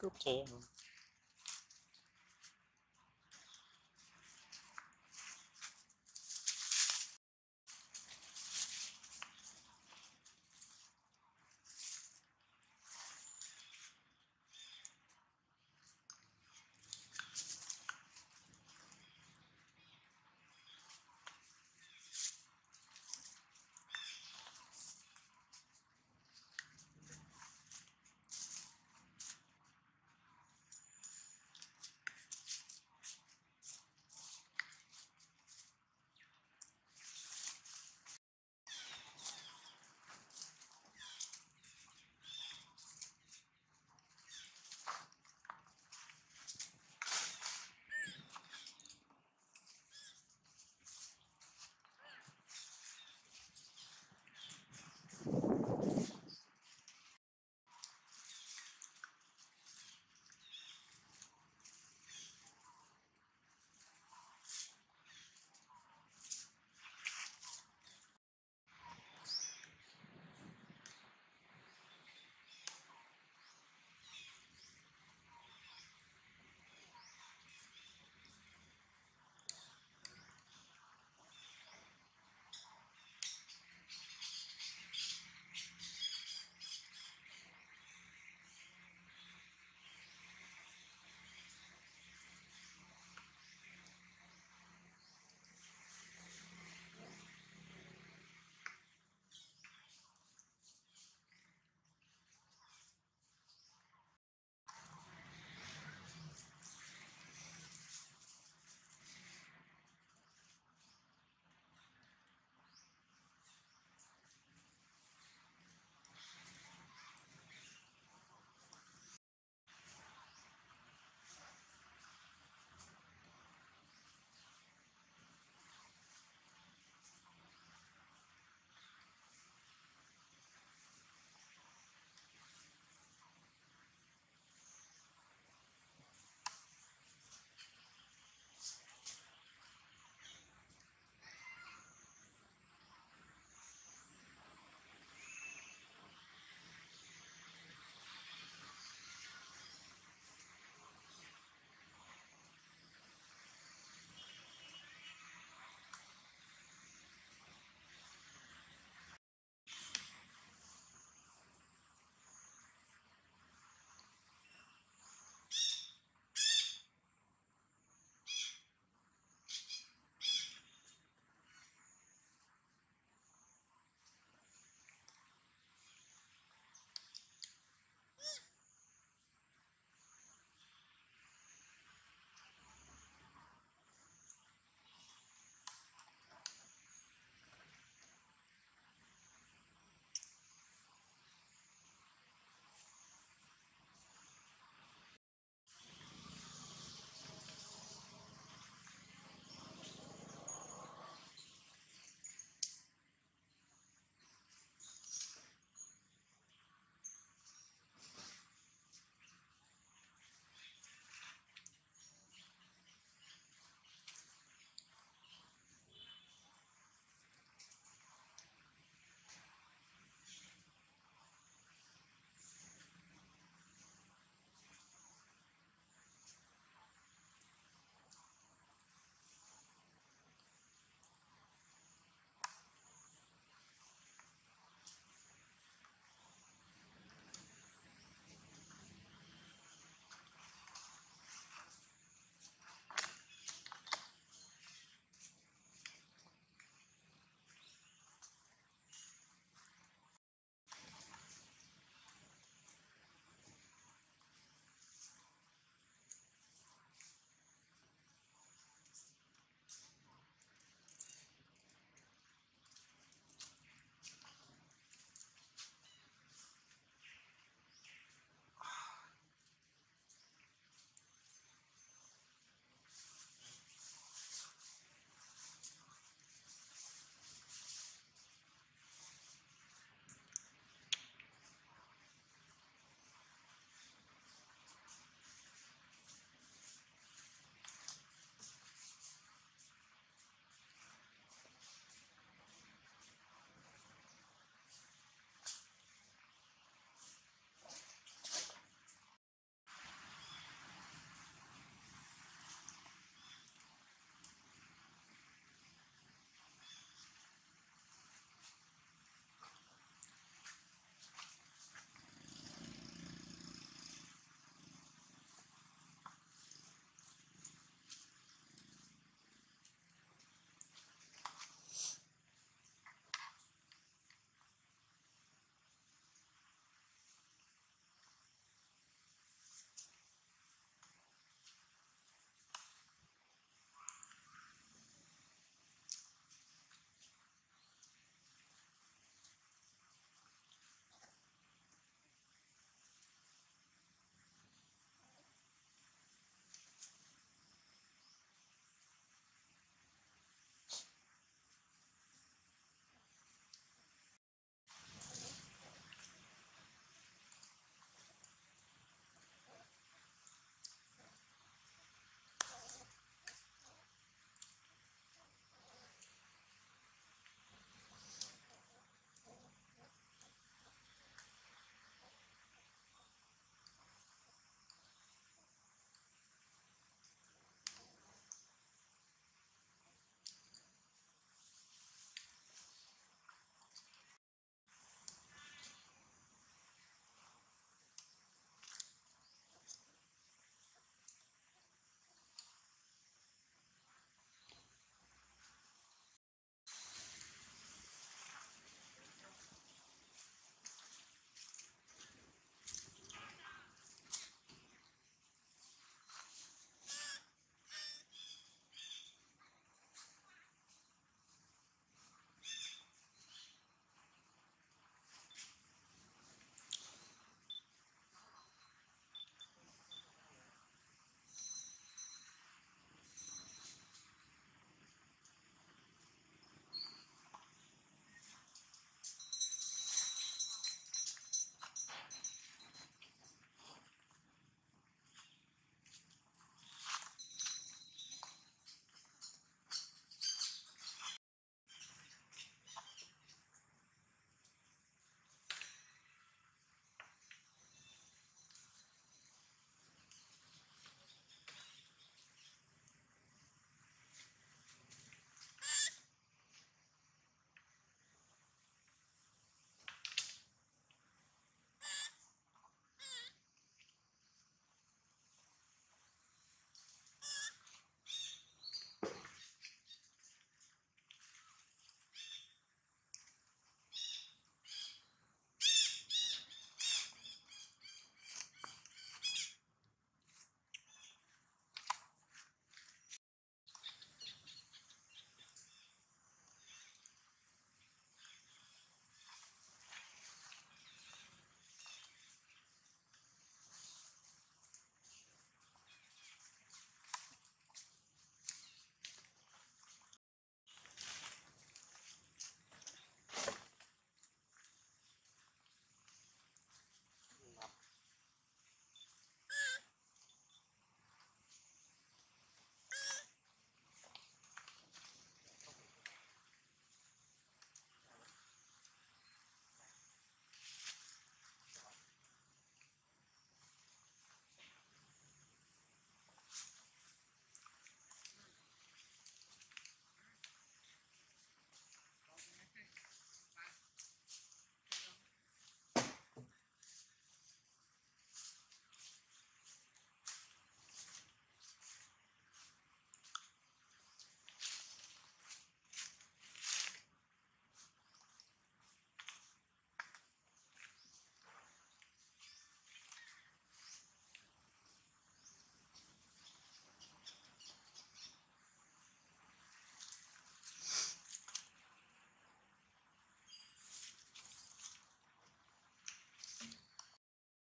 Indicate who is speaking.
Speaker 1: 그렇지. 음.